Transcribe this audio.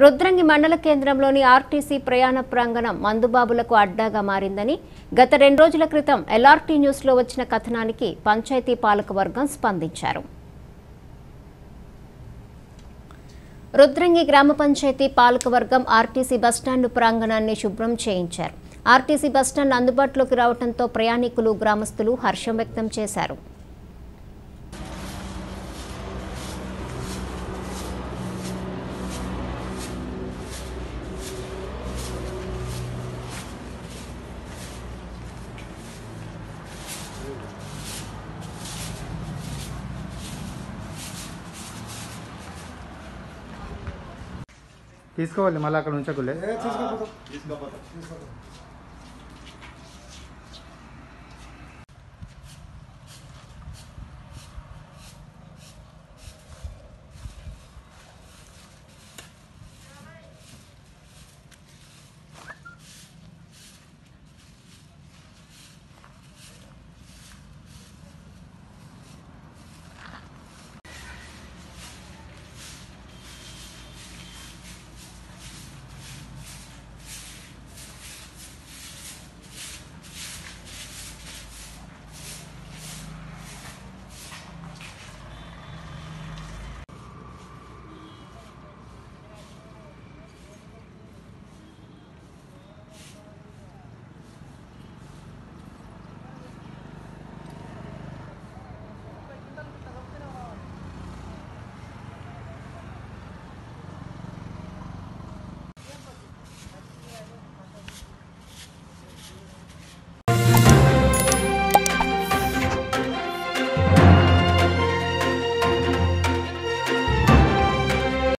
రుద్రంగి మండల కేంద్రంలోని ఆర్టీసీ ప్రయాణ ప్రాంగణం మందుబాబులకు అడ్డాగా మారిందని గత రెండు రోజుల క్రితం ఎల్ఆర్టీ న్యూస్లో వచ్చిన కథనానికి పంచాయతీ పాలకవర్గం స్పందించారు. రుద్రంగి గ్రామ పంచాయతీ పాలకవర్గం ఆర్టీసీ బస్టాండు ప్రాంగణాన్ని శుభ్రం చేయించారు. ఆర్టీసీ బస్టాండ్ అందుబాటులోకి రావడంతో ప్రయాణికులు గ్రామస్తులు హర్షం వ్యక్తం చేశారు. తీసుకోవాలి మళ్ళీ అక్కడ ఉంచకులే తీసుకోపోతాం.